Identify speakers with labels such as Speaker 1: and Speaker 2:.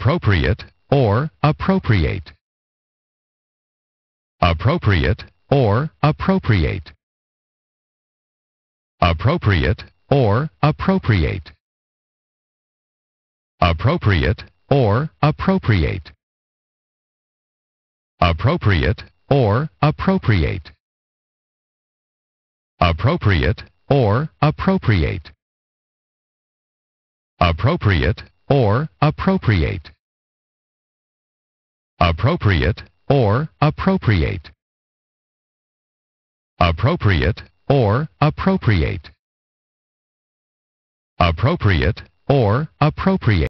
Speaker 1: appropriate or appropriate. Appropriate or appropriate. Appropriate or appropriate. Appropriate or appropriate. Appropriate or appropriate. Appropriate or appropriate. Appropriate or appropriate. Appropriate or appropriate. Appropriate or appropriate. Appropriate or appropriate.